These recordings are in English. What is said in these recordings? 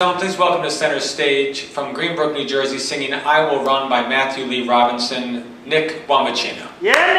Please welcome to center stage from Greenbrook, New Jersey, singing I Will Run by Matthew Lee Robinson, Nick Buonvicino. Yeah,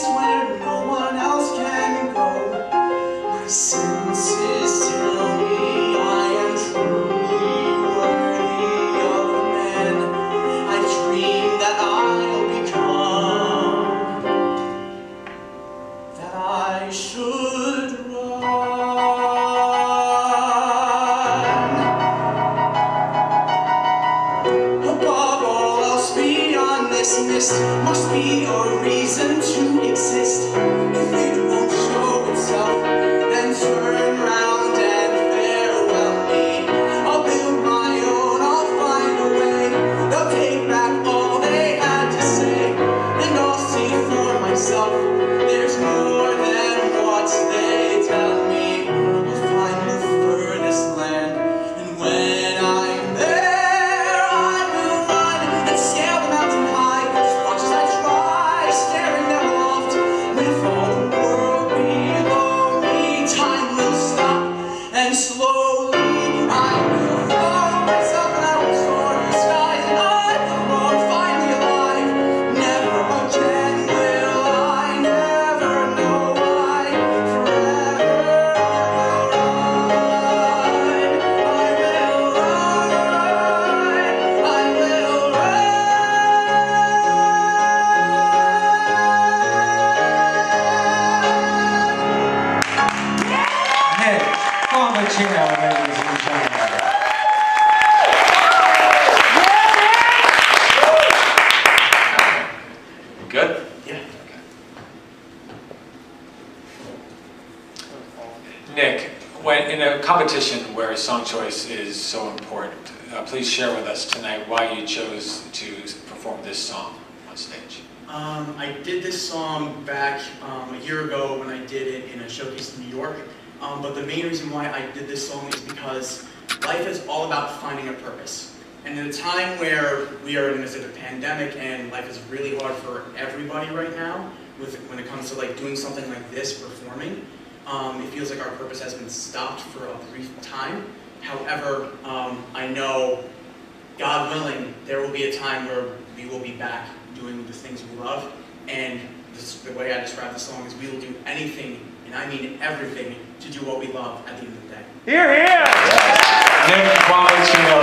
place where no one else can go, my senses tell me I am truly worthy of the man I dream that I'll become. That I should run. Above all else beyond this mist must be a reason to run. Nick Buonvicino, ladies and gentlemen. Good? Yeah. Nick, when in a competition where song choice is so important, uh, please share with us tonight why you chose to perform this song on stage. Um, I did this song back um, a year ago when I did it in a showcase in New York. Um, but the main reason why I did this song is because life is all about finding a purpose. And in a time where we are in the midst of a pandemic and life is really hard for everybody right now, with when it comes to like doing something like this, performing, um, it feels like our purpose has been stopped for a brief time. However, um, I know God willing, there will be a time where we will be back doing the things we love. And this, the way I describe the song is we will do anything, and I mean everything, to do what we love at the end of the day. Here, here. Nick Buonvicino,